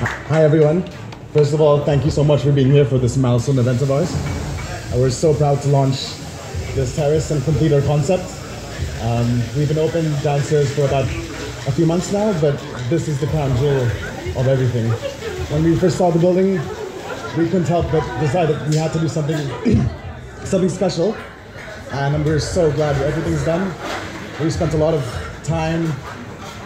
Hi everyone. First of all, thank you so much for being here for this milestone event of ours. Uh, we're so proud to launch this terrace and complete our concept. Um, we've been open downstairs for about a few months now, but this is the crown jewel of everything. When we first saw the building, we couldn't help but decide that we had to do something, something special. And we're so glad everything's done. We spent a lot of time,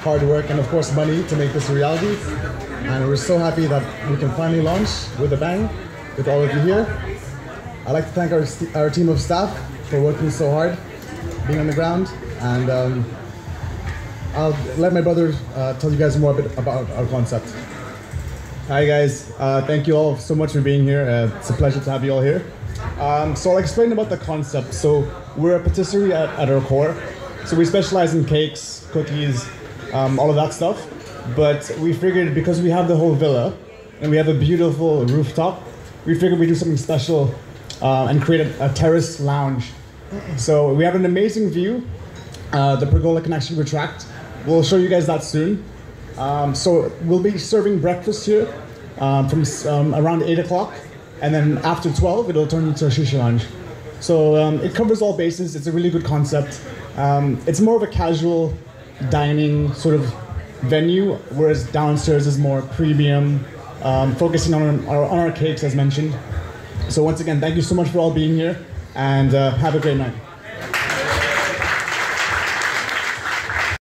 hard work, and of course money to make this a reality. And we're so happy that we can finally launch with a bang with all of you here. I'd like to thank our, our team of staff for working so hard, being on the ground, and um, I'll let my brother uh, tell you guys more a bit about our concept. Hi guys, uh, thank you all so much for being here. Uh, it's a pleasure to have you all here. Um, so I'll explain about the concept. So we're a patisserie at, at our core. So we specialize in cakes, cookies, um, all of that stuff. But we figured because we have the whole villa and we have a beautiful rooftop, we figured we'd do something special uh, and create a, a terrace lounge. So we have an amazing view. Uh, the pergola can actually retract. We'll show you guys that soon. Um, so we'll be serving breakfast here um, from um, around 8 o'clock. And then after 12, it'll turn into a shisha lounge. So um, it covers all bases. It's a really good concept. Um, it's more of a casual dining sort of venue, whereas downstairs is more premium, um, focusing on our, on our cakes as mentioned. So once again, thank you so much for all being here, and uh, have a great night.